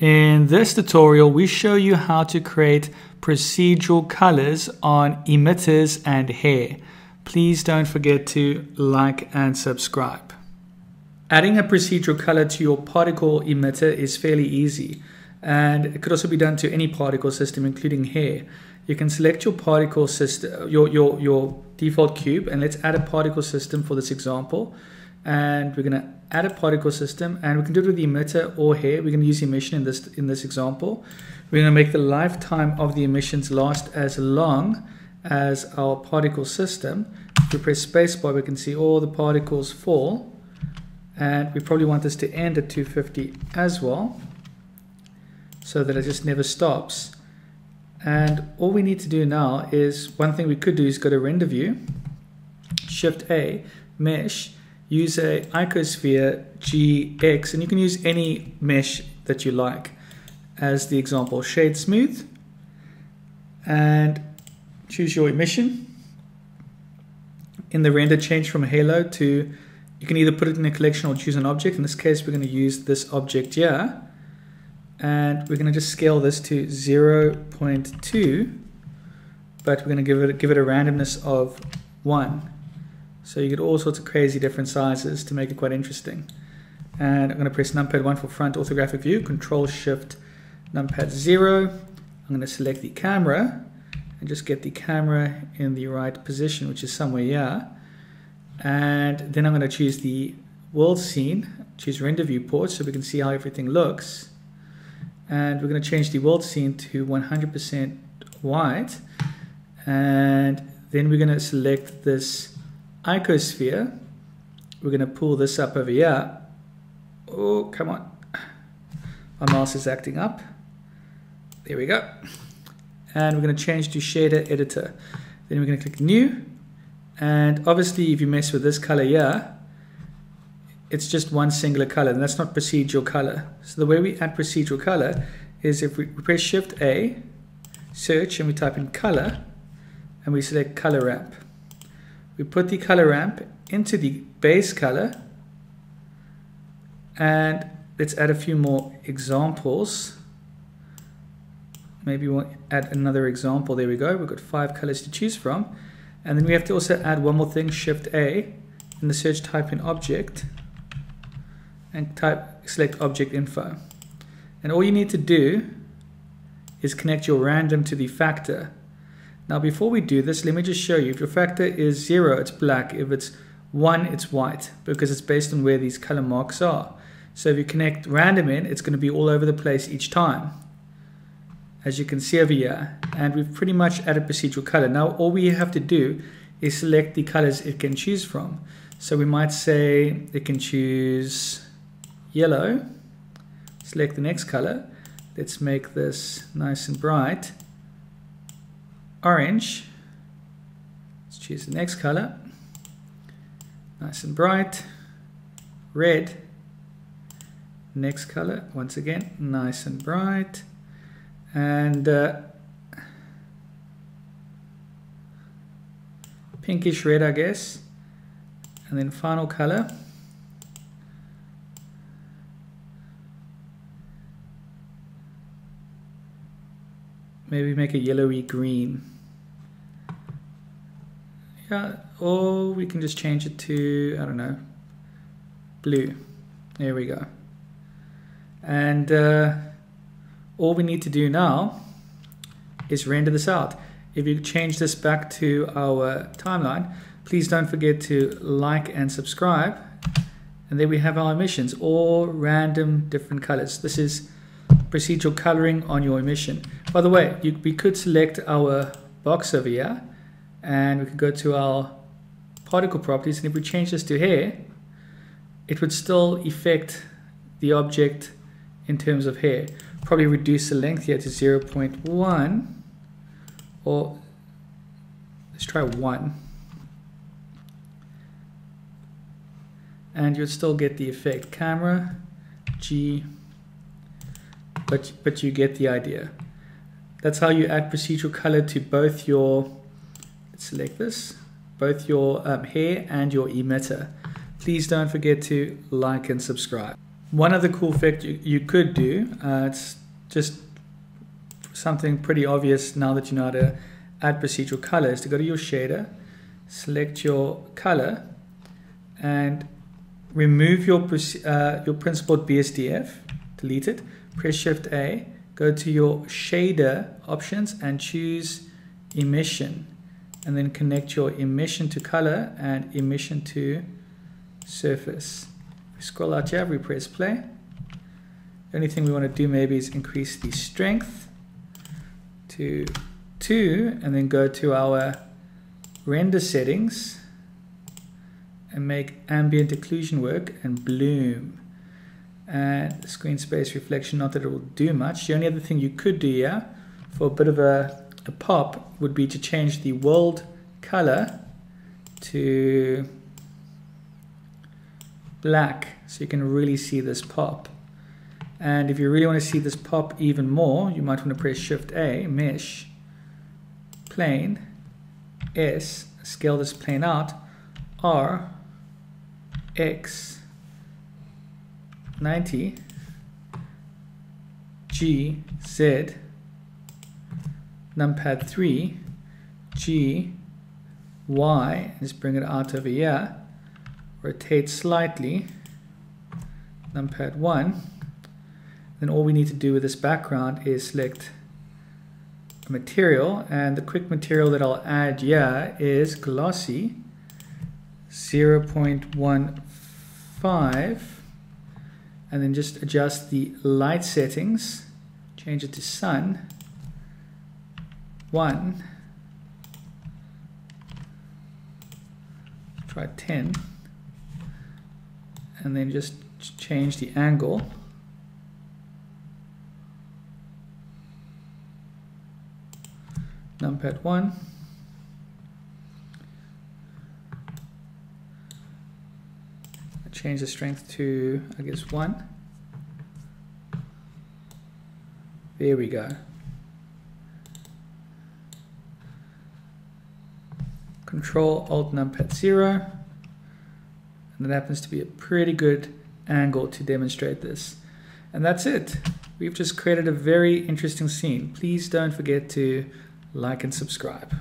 In this tutorial, we show you how to create procedural colors on emitters and hair. Please don't forget to like and subscribe. Adding a procedural color to your particle emitter is fairly easy and it could also be done to any particle system including hair. You can select your particle system, your, your, your default cube and let's add a particle system for this example and we're going to add a particle system and we can do it with the emitter or here We're going to use emission in this in this example. We're going to make the lifetime of the emissions last as long as our particle system. If we press spacebar, we can see all the particles fall and we probably want this to end at 250 as well so that it just never stops. And all we need to do now is one thing we could do is go to render view, shift A, mesh, use a icosphere GX, and you can use any mesh that you like as the example. Shade smooth, and choose your emission. In the render, change from halo to, you can either put it in a collection or choose an object. In this case, we're going to use this object here. And we're going to just scale this to 0.2, but we're going to give it, give it a randomness of 1. So you get all sorts of crazy different sizes to make it quite interesting. And I'm going to press numpad 1 for front orthographic view, control shift numpad 0. I'm going to select the camera and just get the camera in the right position, which is somewhere here. And then I'm going to choose the world scene, choose render viewport so we can see how everything looks. And we're going to change the world scene to 100% white. And then we're going to select this icosphere, we're going to pull this up over here. Oh, come on. My mouse is acting up. There we go. And we're going to change to shader editor. Then we're going to click new. And obviously, if you mess with this color here, it's just one singular color, and that's not procedural color. So the way we add procedural color is if we press Shift A, search, and we type in color, and we select color ramp we put the color ramp into the base color and let's add a few more examples. Maybe we'll add another example. There we go. We've got five colors to choose from. And then we have to also add one more thing shift A in the search type in object and type select object info. And all you need to do is connect your random to the factor now before we do this, let me just show you. If your factor is 0, it's black. If it's 1, it's white because it's based on where these color marks are. So if you connect random in, it's going to be all over the place each time. As you can see over here. And we've pretty much added procedural color. Now all we have to do is select the colors it can choose from. So we might say it can choose yellow. Select the next color. Let's make this nice and bright orange. Let's choose the next color. Nice and bright. Red. Next color, once again, nice and bright. And uh, pinkish red, I guess. And then final color. Maybe make a yellowy green. Yeah or we can just change it to I don't know blue. There we go. And uh, all we need to do now is render this out. If you change this back to our timeline please don't forget to like and subscribe. And there we have our emissions all random different colors. This is procedural coloring on your emission. By the way, you, we could select our box over here and we could go to our particle properties and if we change this to hair, it would still affect the object in terms of hair. Probably reduce the length here to 0.1 or let's try 1 and you'd still get the effect. Camera G but, but you get the idea. That's how you add procedural color to both your, select this, both your um, hair and your emitter. Please don't forget to like and subscribe. One other cool effect you, you could do, uh, it's just something pretty obvious now that you know how to add procedural color, is to go to your shader, select your color, and remove your, uh, your principled BSDF, delete it, press Shift A, go to your shader options and choose emission and then connect your emission to color and emission to surface. Scroll out here, we press play. The only thing we want to do maybe is increase the strength to 2 and then go to our render settings and make ambient occlusion work and bloom and screen space reflection not that it will do much. The only other thing you could do here for a bit of a, a pop would be to change the world color to black so you can really see this pop. And if you really want to see this pop even more you might want to press shift A mesh plane S scale this plane out R X 90 G Z. Numpad 3 G Y. Just bring it out over here. Rotate slightly. Numpad 1 then all we need to do with this background is select material and the quick material that I'll add here is glossy. 0.15 and then just adjust the light settings change it to sun 1 try 10 and then just change the angle. Numpad 1 change the strength to I guess 1 there we go. Control alt numpad 0 and that happens to be a pretty good angle to demonstrate this. And that's it. We've just created a very interesting scene. Please don't forget to like and subscribe